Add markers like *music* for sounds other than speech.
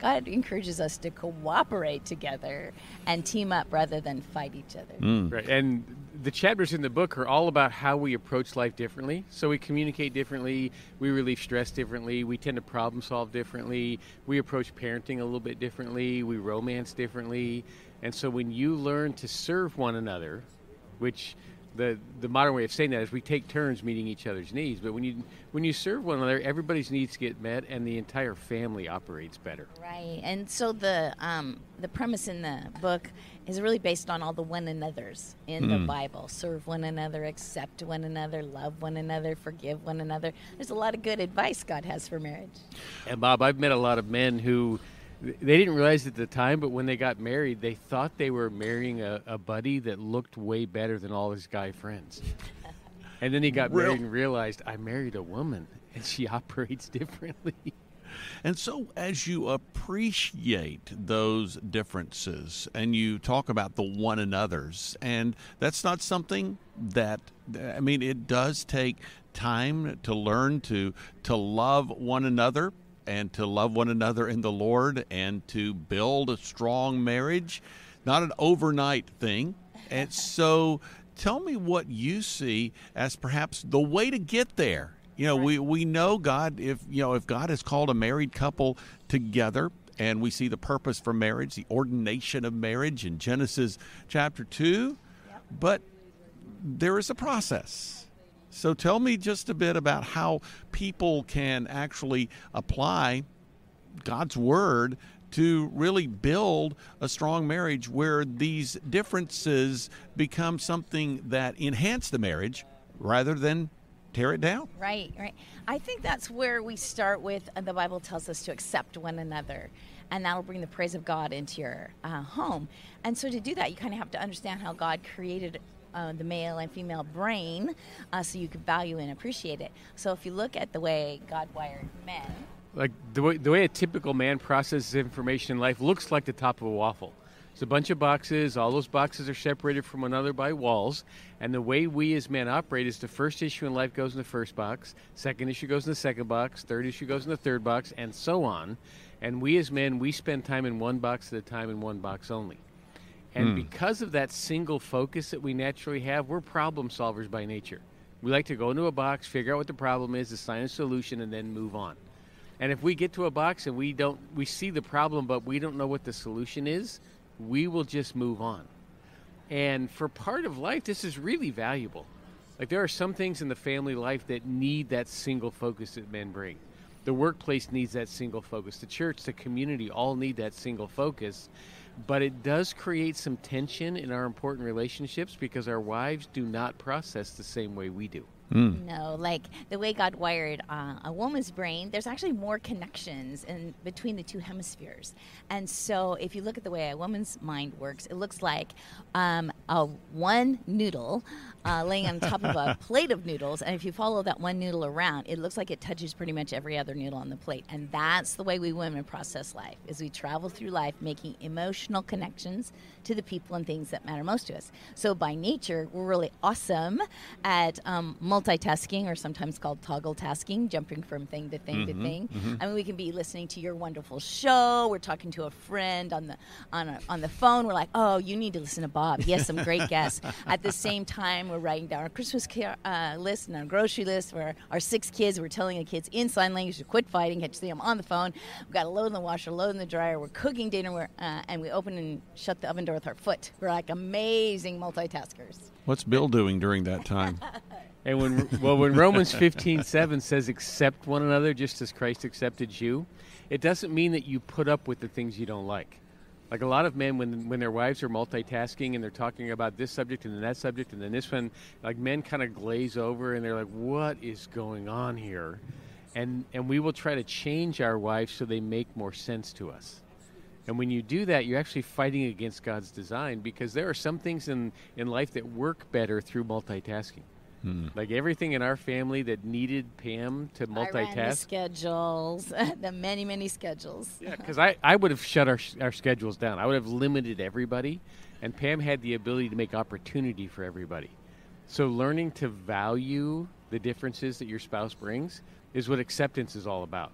God encourages us to cooperate together and team up rather than fight each other. Mm. Right. And the chapters in the book are all about how we approach life differently. So we communicate differently, we relieve stress differently, we tend to problem solve differently, we approach parenting a little bit differently, we romance differently. And so when you learn to serve one another, which the the modern way of saying that is we take turns meeting each other's needs. But when you when you serve one another, everybody's needs get met, and the entire family operates better. Right, and so the um, the premise in the book is really based on all the one another's in the Bible. Serve one another, accept one another, love one another, forgive one another. There's a lot of good advice God has for marriage. And Bob, I've met a lot of men who they didn't realize at the time, but when they got married, they thought they were marrying a, a buddy that looked way better than all his guy friends. *laughs* And then he got Real- married and realized I married a woman *laughs* and she operates differently. And so, as you appreciate those differences and you talk about the one another's, and that's not something that, I mean, it does take time to learn to to love one another and to love one another in the Lord and to build a strong marriage, not an overnight thing. And so, tell me what you see as perhaps the way to get there. You know, we, we know God if you know if God has called a married couple together and we see the purpose for marriage, the ordination of marriage in Genesis chapter 2, but there is a process. So tell me just a bit about how people can actually apply God's word to really build a strong marriage where these differences become something that enhance the marriage rather than tear it down. Right, right. I think that's where we start with uh, the Bible tells us to accept one another, and that'll bring the praise of God into your uh, home. And so to do that, you kind of have to understand how God created. Uh, the male and female brain, uh, so you can value and appreciate it. So, if you look at the way God wired men, Like the way, the way a typical man processes information in life looks like the top of a waffle. It's a bunch of boxes. All those boxes are separated from one another by walls. And the way we as men operate is the first issue in life goes in the first box, second issue goes in the second box, third issue goes in the third box, and so on. And we as men, we spend time in one box at a time in one box only. And hmm. because of that single focus that we naturally have, we're problem solvers by nature. We like to go into a box, figure out what the problem is, assign a solution, and then move on. And if we get to a box and we don't, we see the problem, but we don't know what the solution is, we will just move on. And for part of life, this is really valuable. Like there are some things in the family life that need that single focus that men bring. The workplace needs that single focus. The church, the community all need that single focus. But it does create some tension in our important relationships because our wives do not process the same way we do. No, like the way God wired uh, a woman's brain, there's actually more connections in between the two hemispheres. And so, if you look at the way a woman's mind works, it looks like um, a one noodle uh, laying on top of a *laughs* plate of noodles. And if you follow that one noodle around, it looks like it touches pretty much every other noodle on the plate. And that's the way we women process life: is we travel through life making emotional connections to the people and things that matter most to us. So by nature, we're really awesome at um, multitasking, or sometimes called toggle tasking, jumping from thing to thing to thing. I mean, we can be listening to your wonderful show. We're talking to a friend on the on a, on the phone. We're like, oh, you need to listen to Bob. He has some great guests. *laughs* At the same time, we're writing down our Christmas ca- uh, list and our grocery list for our six kids. We're telling the kids in sign language to quit fighting. Had to see them on the phone. We've got a load in the washer, load in the dryer. We're cooking dinner, we're, uh, and we open and shut the oven door with our foot. We're like amazing multitaskers. What's Bill doing during that time? *laughs* And when well, when Romans fifteen seven says accept one another just as Christ accepted you, it doesn't mean that you put up with the things you don't like. Like a lot of men, when when their wives are multitasking and they're talking about this subject and then that subject and then this one, like men kind of glaze over and they're like, "What is going on here?" And and we will try to change our wives so they make more sense to us. And when you do that, you're actually fighting against God's design because there are some things in, in life that work better through multitasking. Hmm. Like everything in our family that needed Pam to I ran the multitask. schedules, *laughs* the many, many schedules. Yeah, because *laughs* I, I would have shut our, our schedules down. I would have limited everybody, and Pam had the ability to make opportunity for everybody. So learning to value the differences that your spouse brings is what acceptance is all about.